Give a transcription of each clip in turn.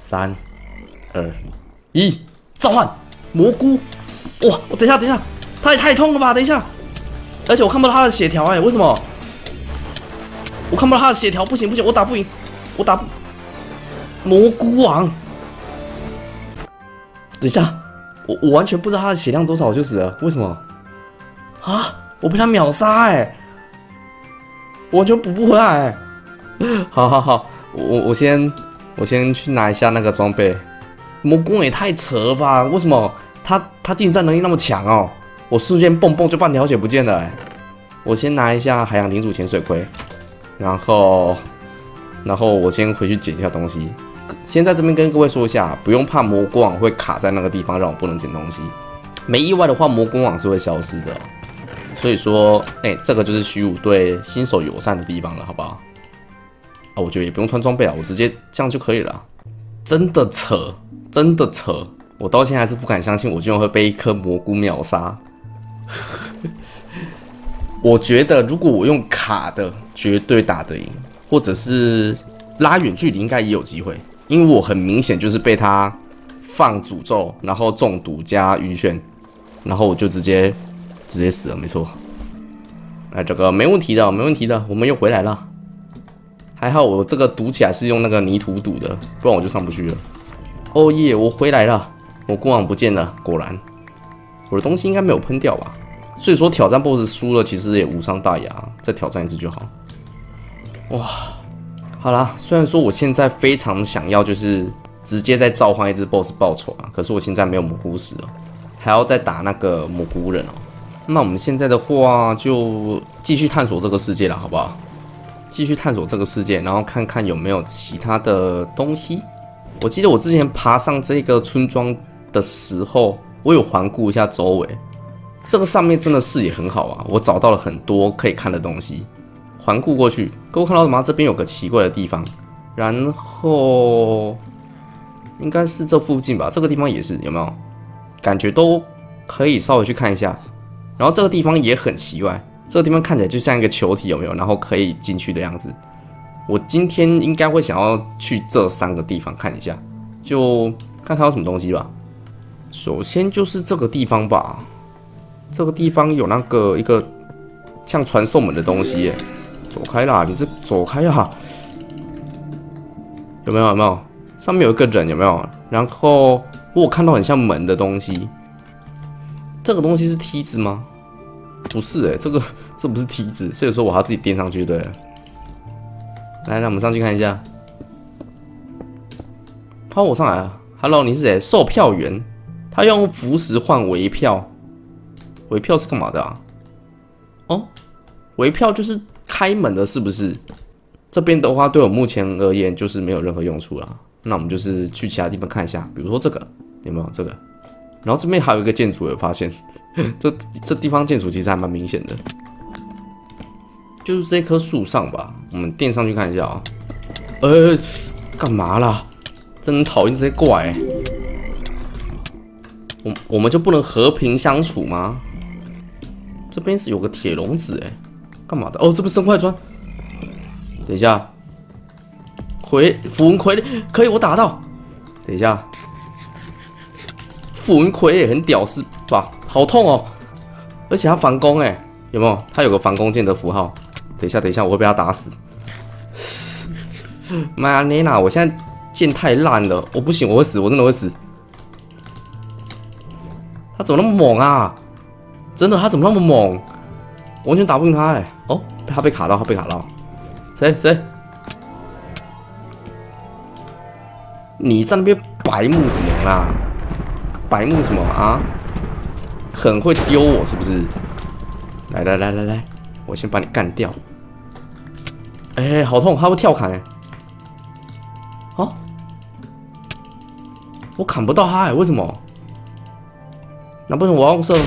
三、二、一，召唤蘑菇！哇，我等一下，等一下，他也太痛了吧！等一下，而且我看不到他的血条，哎，为什么？我看不到他的血条，不行不行，我打不赢，我打不。蘑菇王，等一下，我我完全不知道他的血量多少，我就死了，为什么？啊，我被他秒杀，哎，完全补不回来。好好好，我我先我先去拿一下那个装备。蘑菇也太扯了吧？为什么他他近战能力那么强哦？我瞬间蹦蹦就半条血不见了！我先拿一下海洋领主潜水盔，然后然后我先回去捡一下东西。先在这边跟各位说一下，不用怕蘑菇网会卡在那个地方让我不能捡东西。没意外的话，蘑菇网是会消失的。所以说，哎，这个就是虚无对新手友善的地方了，好不好？啊，我觉得也不用穿装备啊，我直接这样就可以了。真的扯。真的扯，我到现在还是不敢相信，我居然会被一颗蘑菇秒杀。我觉得如果我用卡的，绝对打得赢，或者是拉远距离应该也有机会，因为我很明显就是被他放诅咒，然后中毒加晕眩，然后我就直接直接死了，没错。哎，这个没问题的，没问题的，我们又回来了。还好我这个堵起来是用那个泥土堵的，不然我就上不去了。哦耶！我回来了，我过往不见了。果然，我的东西应该没有喷掉吧？所以说挑战 BOSS 输了，其实也无伤大雅，再挑战一次就好。哇，好啦，虽然说我现在非常想要，就是直接再召唤一只 BOSS 报仇啊，可是我现在没有蘑菇石哦，还要再打那个蘑菇人哦。那我们现在的话，就继续探索这个世界了，好不好？继续探索这个世界，然后看看有没有其他的东西。我记得我之前爬上这个村庄的时候，我有环顾一下周围，这个上面真的视野很好啊，我找到了很多可以看的东西。环顾过去，各位看到什么？这边有个奇怪的地方，然后应该是这附近吧？这个地方也是有没有？感觉都可以稍微去看一下。然后这个地方也很奇怪，这个地方看起来就像一个球体，有没有？然后可以进去的样子。我今天应该会想要去这三个地方看一下，就看看有什么东西吧。首先就是这个地方吧，这个地方有那个一个像传送门的东西，走开啦！你这走开呀！有没有？有没有？上面有一个人，有没有？然后我看到很像门的东西，这个东西是梯子吗？不是诶，这个 这不是梯子，所以说我要自己垫上去，对。来，让，我们上去看一下。好，我上来了。Hello，你是谁？售票员。他用符石换维票。维票是干嘛的啊？哦，维票就是开门的，是不是？这边的话，对我目前而言就是没有任何用处了。那我们就是去其他地方看一下，比如说这个有没有这个？然后这边还有一个建筑，有发现？这这地方建筑其实还蛮明显的。就是这棵树上吧，我们垫上去看一下啊。呃，干嘛啦？真讨厌这些怪！我我们就不能和平相处吗？这边是有个铁笼子哎，干嘛的？哦，这不是生块砖？等一下，葵符文葵可以，我打到。等一下，傅文奎也很屌丝吧？好痛哦！而且他反攻哎，有没有？他有个反攻剑的符号。等一下，等一下，我会被他打死！妈呀，妮娜，我现在剑太烂了，我不行，我会死，我真的会死！他怎么那么猛啊？真的，他怎么那么猛？完全打不赢他哎！哦，他被卡到，他被卡到。谁谁？你在那边白目什么啦？白目什么啊？很会丢我是不是？来来来来来，我先把你干掉。哎，好痛！他会跳砍哎！好，我砍不到他哎，为什么？难不成我要用射的吗？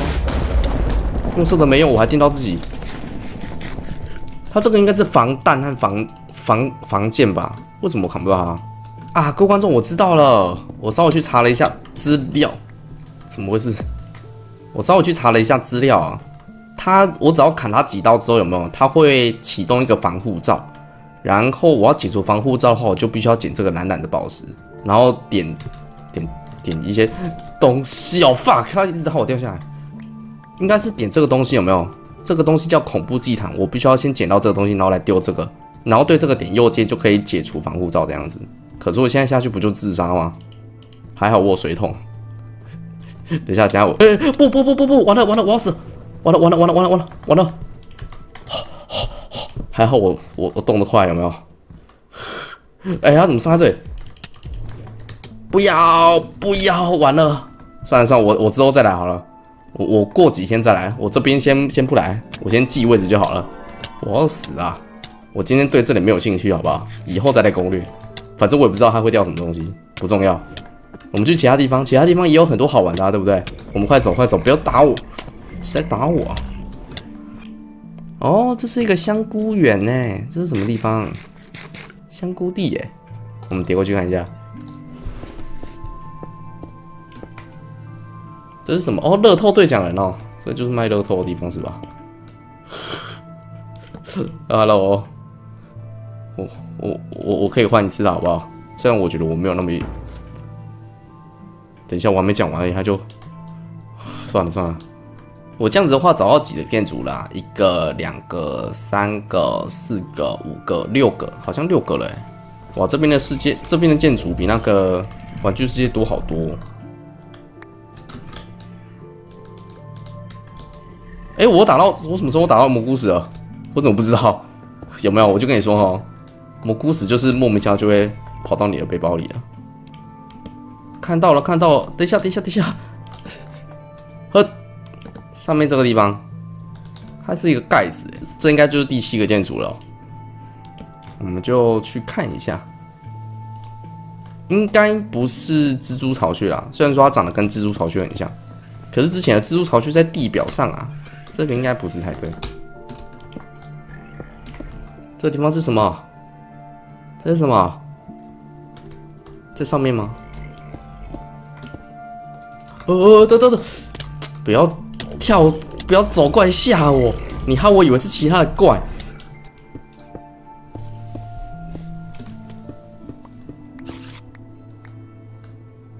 用射的没用，我还电到自己。他这个应该是防弹和防防防箭吧？为什么我砍不到他？啊，各位观众，我知道了，我稍微去查了一下资料，怎么回事？我稍微去查了一下资料啊，他我只要砍他几刀之后，有没有？他会启动一个防护罩。然后我要解除防护罩的话，我就必须要捡这个蓝蓝的宝石。然后点点点一些东西哦，fuck，他一直让我掉下来，应该是点这个东西有没有？这个东西叫恐怖祭坛，我必须要先捡到这个东西，然后来丢这个，然后对这个点右键就可以解除防护罩的样子。可是我现在下去不就自杀吗？还好我有水桶。等一下，等一下我，哎、不不不不不，完了完了，我要死！完了完了完了完了完了完了！还好我我我动得快，有没有？哎、他怎么上在这里？不要不要，完了！算了算了，我我之后再来好了。我我过几天再来，我这边先先不来，我先记位置就好了。我要死啊！我今天对这里没有兴趣，好不好？以后再来攻略。反正我也不知道它会掉什么东西，不重要。我们去其他地方，其他地方也有很多好玩的、啊，对不对？我们快走快走，不要打我！谁在打我啊？哦，这是一个香菇园呢，这是什么地方？香菇地耶，我们叠过去看一下。这是什么？哦，乐透兑奖人哦，这就是卖乐透的地方是吧？Hello，我我我我可以换一次的好不好？虽然我觉得我没有那么……等一下我还没讲完，他就 算了算了。我这样子的话，找到几个建筑啦？一个、两个、三个、四个、五个、六个，好像六个了欸。哇，这边的世界，这边的建筑比那个玩具世界多好多。哎、我打到我什么时候打到蘑菇石了？我怎么不知道？有没有？我就跟你说哈，蘑菇石就是莫名其妙就会跑到你的背包里了。看到了，看到了，等一下，等一下，等一下，呵，上面这个地方，它是一个盖子，这应该就是第七个建筑了。我们就去看一下，应该不是蜘蛛巢穴啦，虽然说它长得跟蜘蛛巢穴很像，可是之前的蜘蛛巢穴在地表上啊，这个应该不是才对。这地方是什么？这是什么？在上面吗？呃，等等等，不要跳，不要走过来吓我！你害我以为是其他的怪。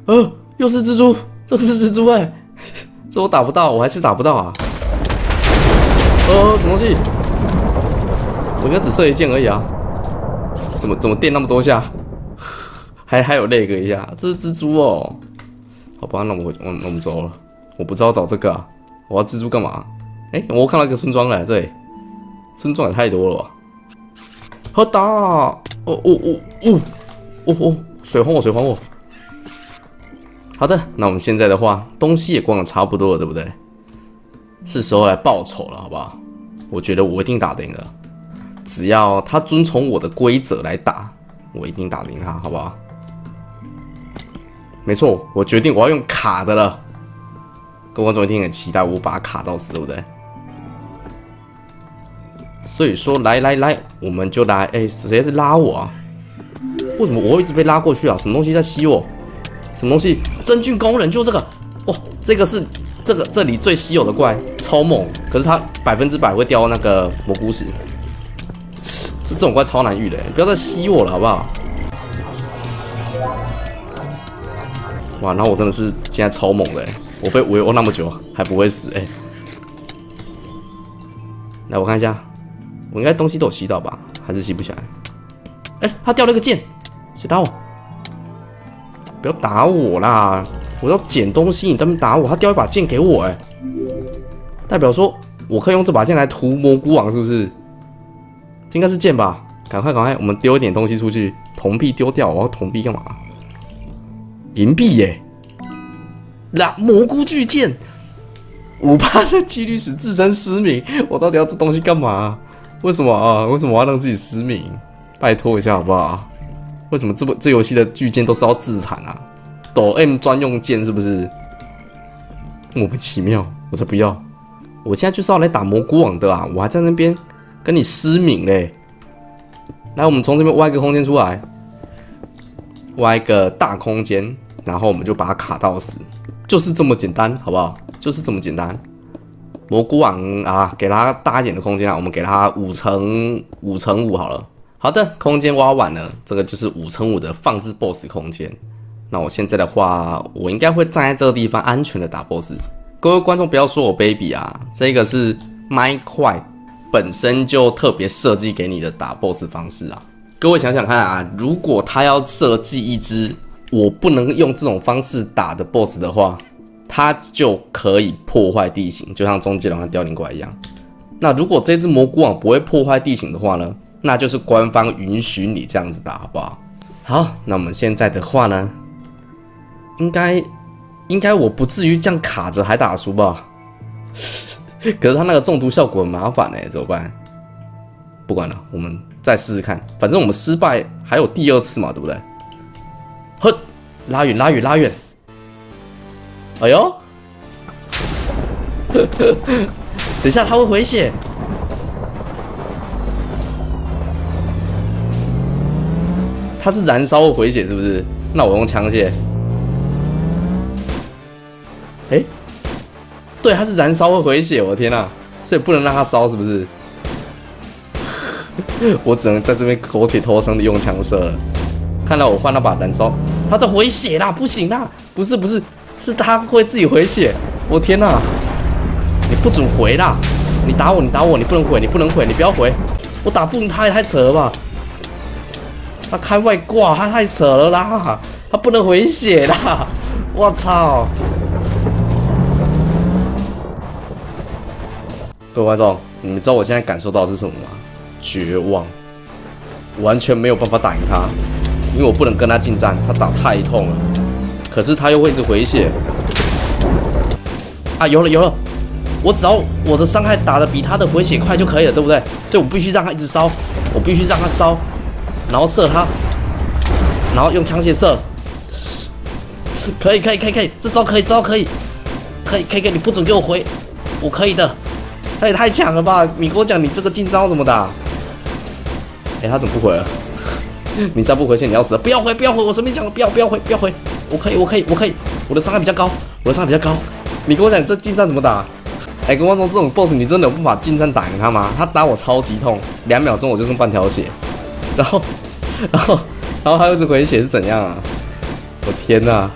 呃，又是蜘蛛，这是蜘蛛哎、这我打不到，我还是打不到啊！呃，什么东西？我应该只射一箭而已啊！怎么怎么电那么多下？还还有那个一下，这是蜘蛛哦。好吧，那我我那我们走了。我不知道找这个啊，我要蜘蛛干嘛？哎、我看到一个村庄了，这里村庄也太多了吧？好打！哦哦哦哦哦哦，水还我，水还我！好的，那我们现在的话，东西也逛的差不多了，对不对？是时候来报仇了，好不好？我觉得我一定打赢的，只要他遵从我的规则来打，我一定打赢他，好不好？没错，我决定我要用卡的了。各位观众一定很期待我把它卡到死，对不对？所以说，来来来，我们就来。哎、谁在拉我啊？为什么我一直被拉过去啊？什么东西在吸我？什么东西？真菌工人就这个。哇，这个是这个这里最稀有的怪，超猛。可是它百分之百会掉那个蘑菇石。这这种怪超难遇的，不要再吸我了，好不好？哇，然后我真的是现在超猛的，我被围殴那么久还不会死哎。来，我看一下，我应该东西都有吸到吧？还是吸不起来？哎、他掉了个剑，谁打我？不要打我啦！我要捡东西，你这边打我，他掉一把剑给我哎，代表说我可以用这把剑来屠蘑菇王，是不是？这应该是剑吧？赶快赶快，我们丢一点东西出去，铜币丢掉，我要铜币干嘛？银币耶！那蘑菇巨剑，五趴的几率使自身失明，我到底要这东西干嘛？为什么啊？为什么我要让自己失明？拜托一下好不好？为什么这部这游戏的巨剑都是要自残啊？抖 M 专用剑是不是？莫名其妙，我才不要！我现在就是要来打蘑菇网的啊！我还在那边跟你失明嘞。来，我们从这边挖一个空间出来，挖一个大空间，然后我们就把它卡到死，就是这么简单，好不好？就是这么简单。蘑菇王啊，给它大一点的空间啊，我们给它五乘五乘五好了。好的，空间挖完了，这个就是五乘五的放置 BOSS 空间。那我现在的话，我应该会站在这个地方安全的打 BOSS。各位观众不要说我 baby 啊，这个是麦块本身就特别设计给你的打 BOSS 方式啊。各位想想看啊，如果他要设计一只我不能用这种方式打的 BOSS 的话，它就可以破坏地形，就像终极龙和凋零怪一样。那如果这只蘑菇网不会破坏地形的话呢，那就是官方允许你这样子打，好不好？好，那我们现在的话呢，应该。应该我不至于这样卡着还打输吧？可是他那个中毒效果很麻烦哎，怎么办？不管了，我们再试试看。反正我们失败还有第二次嘛，对不对？拉远拉远拉远！哎呦，等一下他会回血，他是燃烧会回血是不是？那我用枪械。哎，对，它是燃烧会回血，我的天呐，所以不能让它烧，是不是？我只能在这边苟且偷生的用枪射了。看到我换了把燃烧，他在回血啦，不行啦，不是不是，是他会自己回血。我天呐，你不准回啦！你打我，你打我，你不能回，你不能回，你不要回。我打不赢他也太扯了吧？他开外挂，他太扯了啦！他不能回血啦！我操！各位观众，你们知道我现在感受到的是什么吗？绝望，完全没有办法打赢他，因为我不能跟他近战，他打太痛了。可是他又会一直回血。啊，有了有了，我只要我的伤害打的比他的回血快就可以了，对不对？所以我必须让他一直烧，我必须让他烧，然后射他，然后用枪械射。可以可以可以可以，这招可以，这招可以，可以可以可以，你不准给我回，我可以的。他也太强了吧！你跟我讲，你这个近招怎么打？哎，他怎么不回了？你再不回线，你要死了！不要回，不要回！我随便讲了，不要，不要回，不要回！我可以，我可以，我可以！我的伤害比较高，我的伤害比较高。你跟我讲，这近战怎么打？哎，跟我说，这种 BOSS 你真的有办法近战打赢他吗？他打我超级痛，两秒钟我就剩半条血，然后，然后，然后他又是回血是怎样啊？我天哪！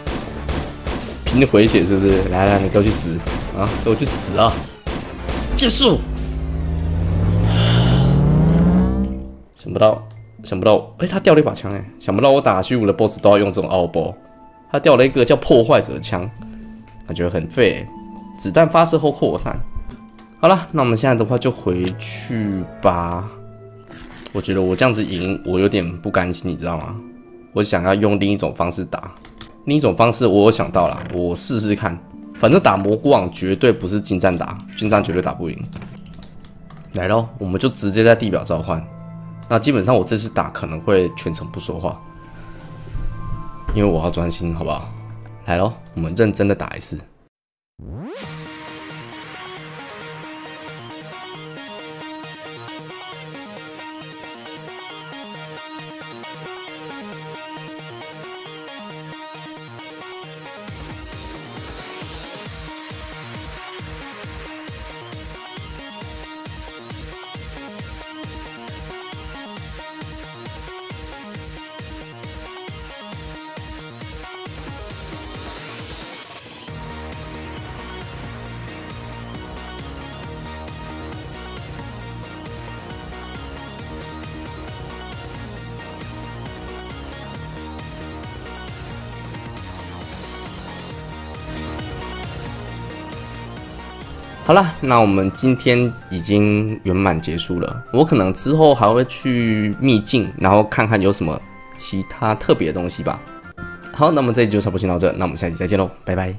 凭回血是不是？来来，你给我去死啊！给我去死啊！结束。想不到，想不到，哎，他掉了一把枪，哎，想不到我打虚无的 BOSS 都要用这种奥波，他掉了一个叫破坏者的枪，感觉很废。子弹发射后扩散。好了，那我们现在的话就回去吧。我觉得我这样子赢，我有点不甘心，你知道吗？我想要用另一种方式打，另一种方式我有想到了，我试试看。反正打蘑菇网绝对不是近战打，近战绝对打不赢。来喽，我们就直接在地表召唤。那基本上我这次打可能会全程不说话，因为我要专心，好不好？来喽，我们认真的打一次。好了，那我们今天已经圆满结束了。我可能之后还会去秘境，然后看看有什么其他特别的东西吧。好，那么这期就差不多先到这，那我们下期再见喽，拜拜。